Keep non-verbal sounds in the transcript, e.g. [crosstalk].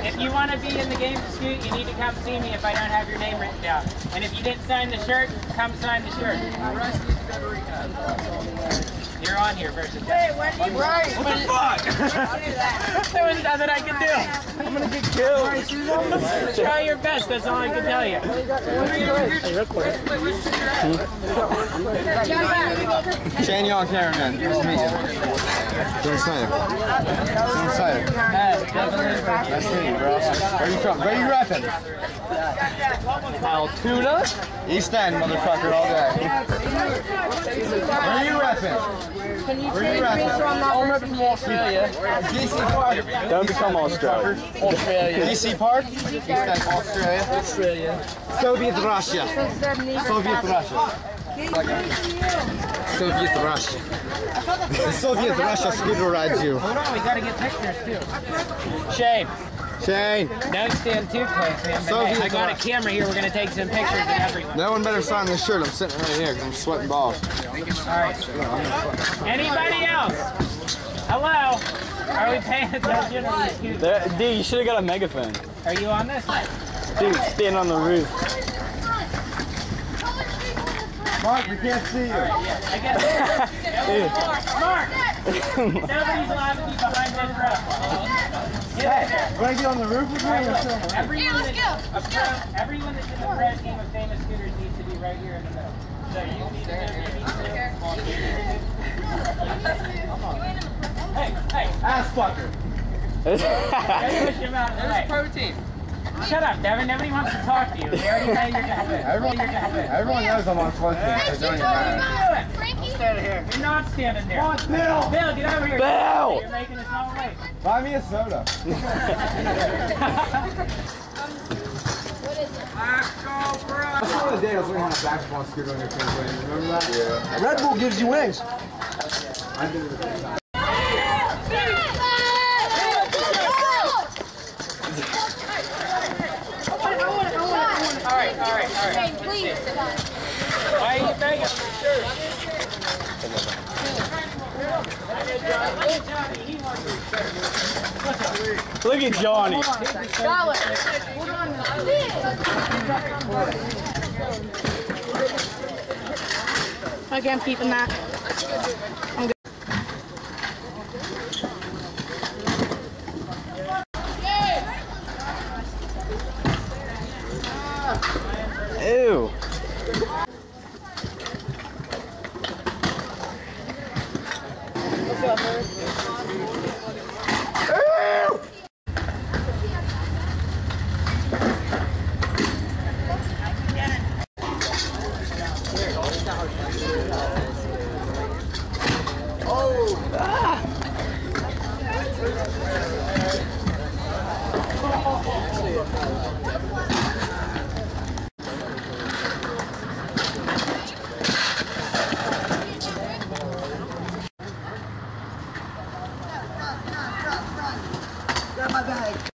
If you want to be in the game to scoot, you need to come see me if I don't have your name written down. And if you didn't sign the shirt, come sign the shirt. You're on here versus. Hey, Wendy. Right. What the fuck? there was nothing I could do. I'm gonna get killed. Try your best. That's all I can tell you. Shane Yohn cameraman. Nice to meet you. John Snyder. John Snyder. Nice to meet you, bro. Where you from? Where you repping? Altoona? East End, motherfucker, all day. Where you repping? Can you change me so I'm repping? not I'm repping from Australia. DC Park. Don't become Australian. Australia. DC Park? Australia. Australia. Soviet Russia. Soviet Russia. Soviet Russia. The Soviet Russia scooter rides you. Hold on, we gotta get pictures too. Shane, Shane, don't stand too close, man. But hey, I got a camera here. We're gonna take some pictures of everyone. no one better sign this shirt. I'm sitting right here because I'm sweating balls. All right. Anybody else? Hello. Are we paying attention? Or? There, dude, you should have got a megaphone. Are you on this? Dude, stand on the roof. Mark, we can't see you. I guess. [laughs] Mark. Nobody's allowed to be behind this row. Get in there. Want to get on the roof with me or something? Everyone, that's a pro, everyone that's in the pro team of famous scooters needs to be right here in the middle. So you need to be here. Hey, hey, Ass fucker. let's push him out of the way. pro team. Shut up, Devin. Nobody wants to talk to you. They already know you're gonna win. Everyone, You're gonna win. everyone knows I'm on front team, so don't even matter. Do it. You're not standing there. Come on, Bill. Bill, get over here. Bill! You're making us all wait. Buy me a soda. [laughs] That's one of the days I was learning how to basketball scooter on your face. Remember that? Yeah. Red Bull gives you wings. I did it at the same time. All right, all right, all right. Please. Why are you begging for shirt? Johnny, he wants his shirt. Look at Johnny. Okay, I'm keeping that. Ew. Grab my bag.